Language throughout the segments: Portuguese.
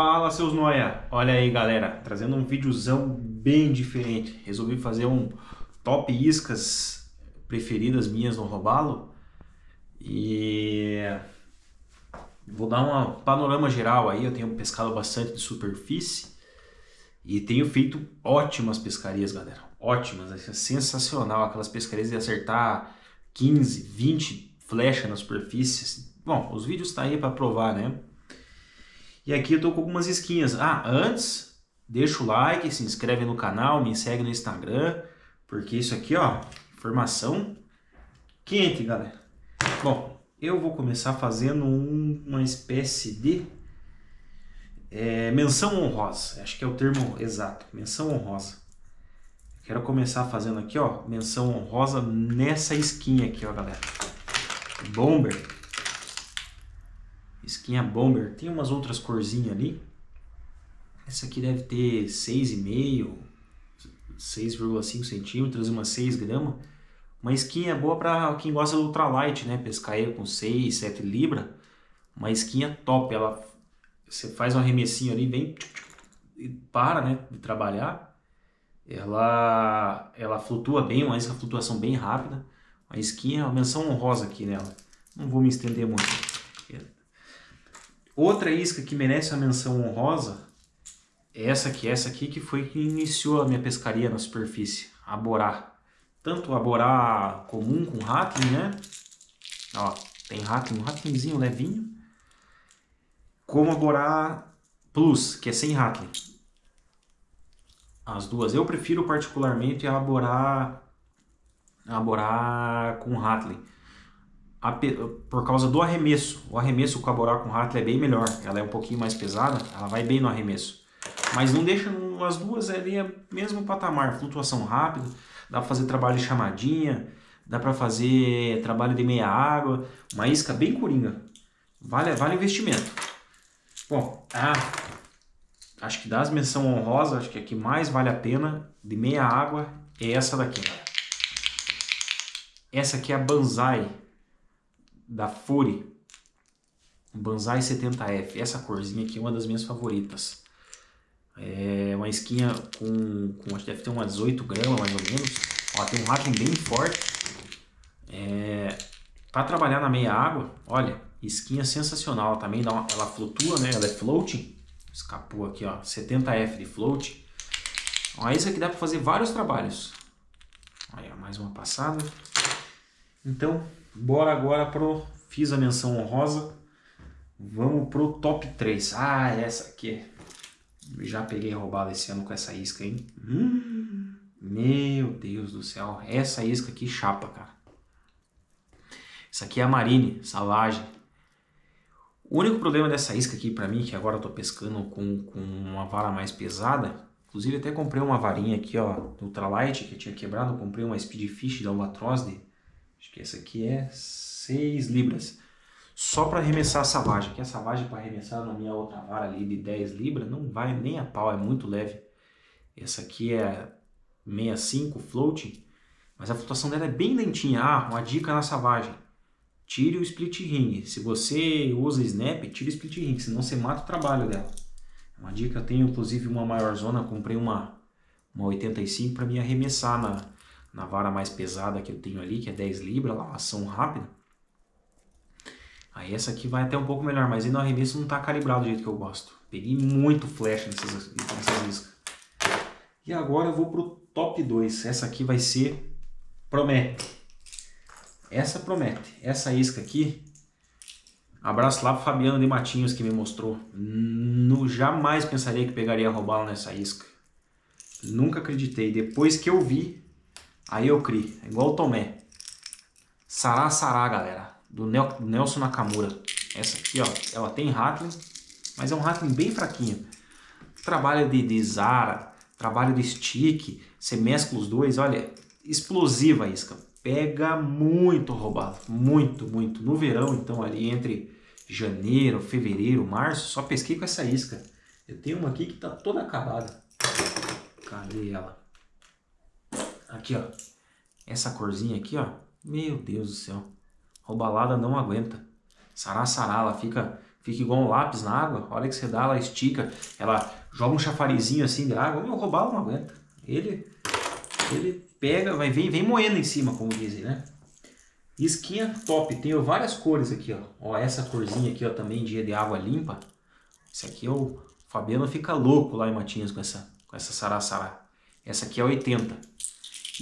Fala seus noia! Olha aí galera, trazendo um videozão bem diferente. Resolvi fazer um top iscas preferidas minhas no robalo e vou dar um panorama geral aí. Eu tenho pescado bastante de superfície e tenho feito ótimas pescarias, galera. Ótimas, é sensacional aquelas pescarias de acertar 15, 20 flechas na superfície. Bom, os vídeos tá aí para provar, né? E aqui eu tô com algumas esquinhas. Ah, antes, deixa o like, se inscreve no canal, me segue no Instagram, porque isso aqui, ó, informação quente, galera. Bom, eu vou começar fazendo um, uma espécie de é, menção honrosa. Acho que é o termo exato, menção honrosa. Quero começar fazendo aqui, ó, menção honrosa nessa esquinha aqui, ó, galera. Bomber. Esquinha Bomber. Tem umas outras corzinhas ali. Essa aqui deve ter 6,5, 6,5 centímetros, umas 6 gramas. Uma esquinha boa para quem gosta do ultralight, né? Pescaria com 6, 7 libras. Uma esquinha top. Ela, você faz um arremessinho ali bem... E para, né? De trabalhar. Ela, ela flutua bem, uma flutuação bem rápida. Uma esquinha, uma menção honrosa aqui nela. Não vou me estender muito. Outra isca que merece a menção honrosa é essa aqui, essa aqui que foi que iniciou a minha pescaria na superfície, a borá. Tanto a borá comum com rattling, né? Ó, tem rattling, um rattlingzinho levinho, como a borá plus, que é sem rattling. As duas. Eu prefiro particularmente a borá, a borá com rattling por causa do arremesso. O arremesso com a Borá com Rattler é bem melhor. Ela é um pouquinho mais pesada, ela vai bem no arremesso. Mas não deixa as duas ali é mesmo patamar, flutuação rápida, dá para fazer trabalho de chamadinha, dá para fazer trabalho de meia água, uma isca bem coringa. Vale, vale investimento. Bom, ah, acho que das menção honrosa, acho que a que mais vale a pena de meia água é essa daqui. Essa aqui é a Banzai da Fury, Banzai 70F. Essa corzinha aqui é uma das minhas favoritas. É uma esquinha com, com acho que deve ter umas 18 gramas mais ou menos. Ó, tem um rating bem forte. É, para trabalhar na meia água, olha, esquinha sensacional. Ela também dá uma, ela flutua, né? Ela é floating. Escapou aqui, ó, 70F de float. Ó, isso aqui dá para fazer vários trabalhos. Ó, mais uma passada. Então, Bora agora pro. Fiz a menção honrosa. Vamos pro top 3. Ah, essa aqui. Já peguei roubado esse ano com essa isca, hein? Hum, meu Deus do céu. Essa isca aqui chapa, cara. Essa aqui é a Marine, salvagem. O único problema dessa isca aqui para mim, que agora eu tô pescando com, com uma vara mais pesada, inclusive até comprei uma varinha aqui, ó, ultralight, que tinha quebrado, comprei uma Speedfish da Albatross de Acho que essa aqui é 6 libras. Só para arremessar a savagem, que a savagem para arremessar na minha outra vara ali de 10 libras não vai nem a pau, é muito leve. Essa aqui é 65 floating, mas a flutuação dela é bem lentinha. Ah, uma dica na savagem. Tire o split ring. Se você usa snap, tire o split ring, senão você mata o trabalho dela. É uma dica, eu tenho inclusive uma maior zona, comprei uma, uma 85 para me arremessar na, na vara mais pesada que eu tenho ali, que é 10 libras, lá, ação rápida. Aí essa aqui vai até um pouco melhor, mas ainda o arremesso não está calibrado do jeito que eu gosto. Peguei muito flash nessas, nessas iscas. E agora eu vou pro top 2. Essa aqui vai ser promete. Essa promete. Essa isca aqui. Abraço lá pro Fabiano de Matinhos que me mostrou. No, jamais pensaria que pegaria roubá-la nessa isca. Nunca acreditei. Depois que eu vi, Aí eu criei, é igual o Tomé. Sará Sará, galera, do Nelson Nakamura. Essa aqui, ó, ela tem Rattling, mas é um Rattling bem fraquinho. Trabalho de, de Zara, trabalho de stick, você mescla os dois, olha, explosiva a isca. Pega muito roubado, muito, muito. No verão, então, ali entre janeiro, fevereiro, março, só pesquei com essa isca. Eu tenho uma aqui que tá toda acabada. Cadê ela? Aqui, ó. Essa corzinha aqui, ó. Meu Deus do céu. Roubalada não aguenta. Sará, sará, ela fica, fica igual um lápis na água. A hora que você dá, ela estica, ela joga um chafarizinho assim de água. Meu, robalo não aguenta. Ele, ele pega, vai vem, vem moendo em cima, como dizem, né? Isquinha top, tenho várias cores aqui, ó. Ó, essa corzinha aqui, ó, também dia de água limpa. Esse aqui é o Fabiano fica louco lá em Matinhos com essa, com essa sará Essa aqui é 80.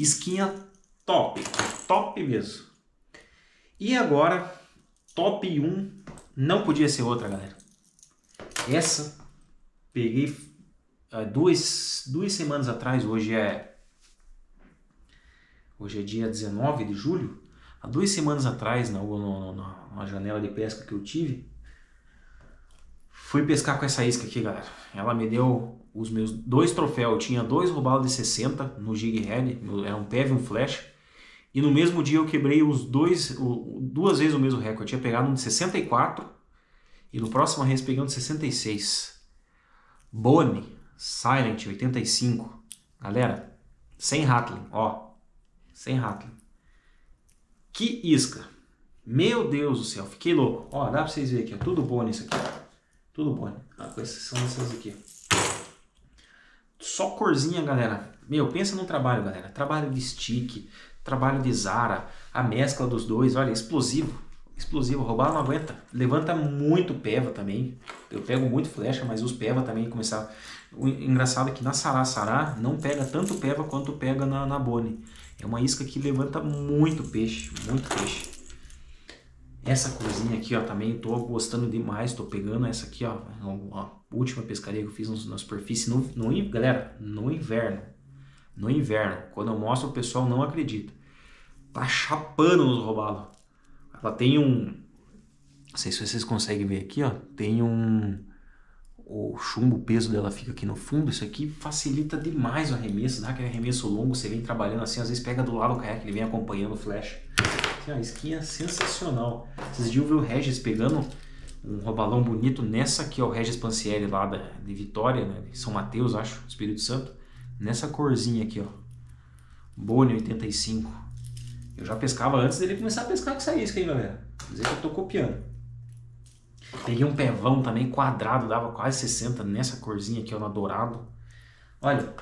Isquinha top, top mesmo. E agora, top 1, não podia ser outra, galera. Essa, peguei uh, duas, duas semanas atrás, hoje é hoje é dia 19 de julho, há duas semanas atrás, na, na, na janela de pesca que eu tive, fui pescar com essa isca aqui, galera. Ela me deu os meus dois troféus. Eu tinha dois roubados de 60 no Jig Head, era um PEV e um Flash. E no mesmo dia eu quebrei os dois, duas vezes o mesmo recorde. Eu tinha pegado um de 64 e no próximo vez peguei um de 66. Boni Silent 85. Galera, sem Rattling, ó. Sem Rattling. Que isca! Meu Deus do céu, fiquei louco. Ó, dá pra vocês verem aqui, ó, tudo bom nisso aqui. Tudo bom, ah, com exceção dessas aqui. Só corzinha, galera. Meu, pensa no trabalho, galera. Trabalho de stick, trabalho de Zara, a mescla dos dois, olha, explosivo. Explosivo, roubar não aguenta. Levanta muito peva também. Eu pego muito flecha, mas os peva também começaram. O engraçado é que na Sará Sará não pega tanto peva quanto pega na, na Boni. É uma isca que levanta muito peixe, muito peixe. Essa coisinha aqui, ó, também tô gostando demais. Tô pegando essa aqui, ó, a última pescaria que eu fiz na superfície. No, no, galera, no inverno. No inverno. Quando eu mostro, o pessoal não acredita. Tá chapando nos robalos. Ela tem um... Não sei se vocês conseguem ver aqui, ó. Tem um o chumbo, o peso dela fica aqui no fundo, isso aqui facilita demais o arremesso, dá aquele arremesso longo, você vem trabalhando assim, às vezes pega do lado o caiaque, ele vem acompanhando o flash. Assim, ó, esquinha sensacional. Vocês viram o Regis pegando um robalão bonito nessa aqui, ó, o Regis Pancieri lá da, de Vitória, né, de São Mateus, acho, Espírito Santo, nessa corzinha aqui, ó, Boni 85. Eu já pescava antes dele começar a pescar com essa isca aí, galera. Dizer que eu tô copiando. Peguei um pevão também quadrado, dava quase 60 nessa corzinha aqui, ó, na dourado. Olha,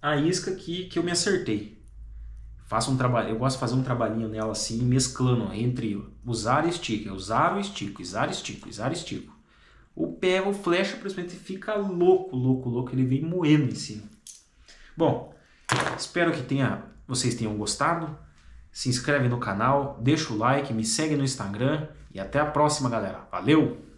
a isca que, que eu me acertei. Faço um trabalho, eu gosto de fazer um trabalhinho nela assim, mesclando entre usar e estica, usar o estico, usar estico, usar estico. O pé, o flecha, principalmente, fica louco, louco, louco, ele vem moendo em cima. Bom, espero que tenha, vocês tenham gostado. Se inscreve no canal, deixa o like, me segue no Instagram e até a próxima, galera. Valeu!